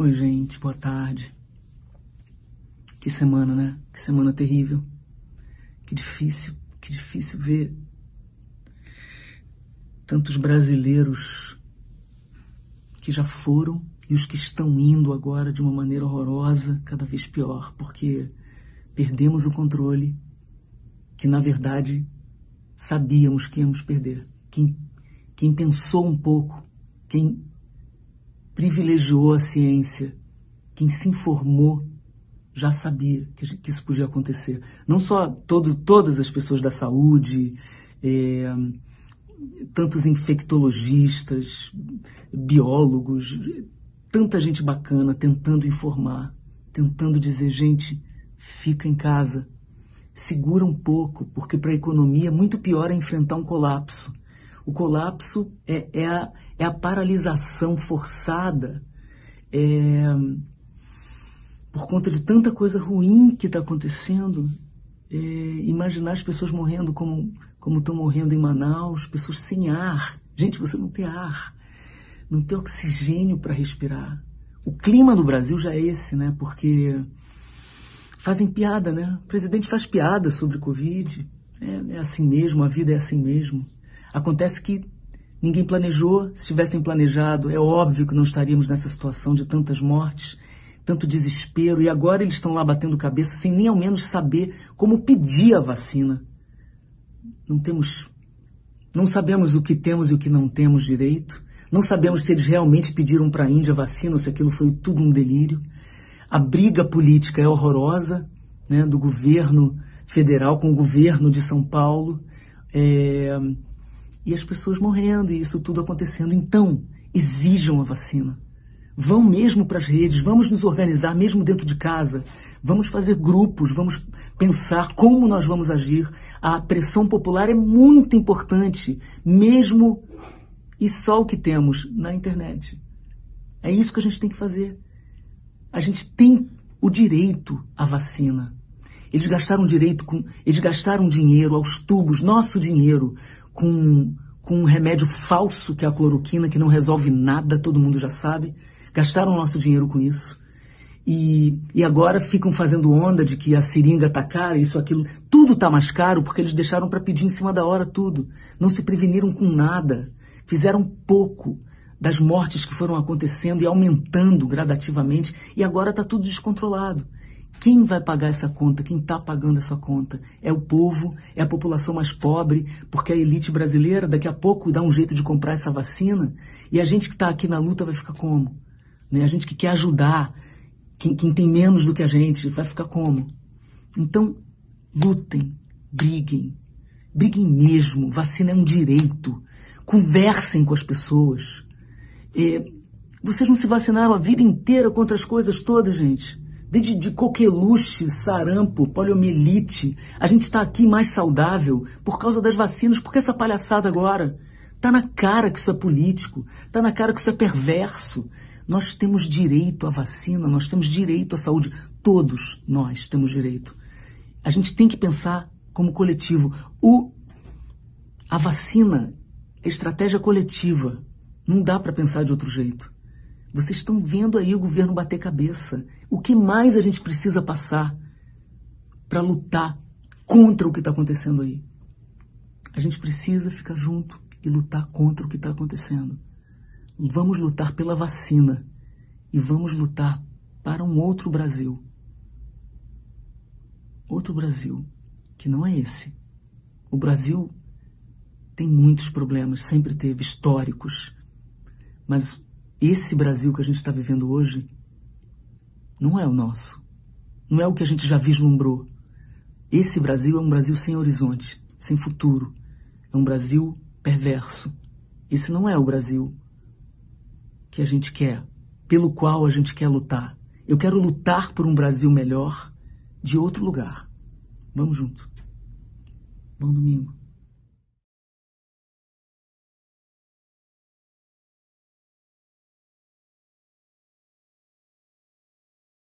Oi, gente, boa tarde. Que semana, né? Que semana terrível. Que difícil, que difícil ver tantos brasileiros que já foram e os que estão indo agora de uma maneira horrorosa, cada vez pior, porque perdemos o controle que na verdade sabíamos que íamos perder. Quem, quem pensou um pouco, quem privilegiou a ciência, quem se informou, já sabia que, que isso podia acontecer. Não só todo, todas as pessoas da saúde, é, tantos infectologistas, biólogos, tanta gente bacana tentando informar, tentando dizer, gente, fica em casa, segura um pouco, porque para a economia é muito pior é enfrentar um colapso. O colapso é, é, a, é a paralisação forçada é, por conta de tanta coisa ruim que está acontecendo. É, imaginar as pessoas morrendo como estão morrendo em Manaus, pessoas sem ar. Gente, você não tem ar, não tem oxigênio para respirar. O clima no Brasil já é esse, né? Porque fazem piada, né? O presidente faz piada sobre Covid. É, é assim mesmo, a vida é assim mesmo. Acontece que ninguém planejou. Se tivessem planejado, é óbvio que não estaríamos nessa situação de tantas mortes, tanto desespero. E agora eles estão lá batendo cabeça sem nem ao menos saber como pedir a vacina. Não temos, não sabemos o que temos e o que não temos direito. Não sabemos se eles realmente pediram para a Índia vacina ou se aquilo foi tudo um delírio. A briga política é horrorosa, né, do governo federal com o governo de São Paulo. É, e as pessoas morrendo e isso tudo acontecendo. Então, exijam a vacina. Vão mesmo para as redes, vamos nos organizar mesmo dentro de casa, vamos fazer grupos, vamos pensar como nós vamos agir. A pressão popular é muito importante, mesmo e só o que temos na internet. É isso que a gente tem que fazer. A gente tem o direito à vacina. Eles gastaram direito com, eles gastaram dinheiro aos tubos, nosso dinheiro, com, com um remédio falso que é a cloroquina, que não resolve nada, todo mundo já sabe. Gastaram nosso dinheiro com isso. E, e agora ficam fazendo onda de que a seringa tá cara, isso, aquilo. Tudo tá mais caro porque eles deixaram para pedir em cima da hora tudo. Não se preveniram com nada. Fizeram pouco das mortes que foram acontecendo e aumentando gradativamente e agora está tudo descontrolado. Quem vai pagar essa conta? Quem está pagando essa conta? É o povo, é a população mais pobre, porque a elite brasileira daqui a pouco dá um jeito de comprar essa vacina e a gente que está aqui na luta vai ficar como? Né? A gente que quer ajudar, quem, quem tem menos do que a gente, vai ficar como? Então, lutem, briguem, briguem mesmo. Vacina é um direito. Conversem com as pessoas. É, vocês não se vacinaram a vida inteira contra as coisas todas, gente desde de coqueluche, sarampo, poliomielite. A gente está aqui mais saudável por causa das vacinas. Por que essa palhaçada agora? Tá na cara que isso é político, tá na cara que isso é perverso. Nós temos direito à vacina, nós temos direito à saúde. Todos nós temos direito. A gente tem que pensar como coletivo. O, a vacina é estratégia coletiva. Não dá para pensar de outro jeito. Vocês estão vendo aí o governo bater cabeça. O que mais a gente precisa passar para lutar contra o que está acontecendo aí? A gente precisa ficar junto e lutar contra o que está acontecendo. Vamos lutar pela vacina e vamos lutar para um outro Brasil. Outro Brasil, que não é esse. O Brasil tem muitos problemas, sempre teve, históricos. Mas esse Brasil que a gente está vivendo hoje não é o nosso. Não é o que a gente já vislumbrou. Esse Brasil é um Brasil sem horizonte, sem futuro. É um Brasil perverso. Esse não é o Brasil que a gente quer, pelo qual a gente quer lutar. Eu quero lutar por um Brasil melhor de outro lugar. Vamos junto. Bom domingo.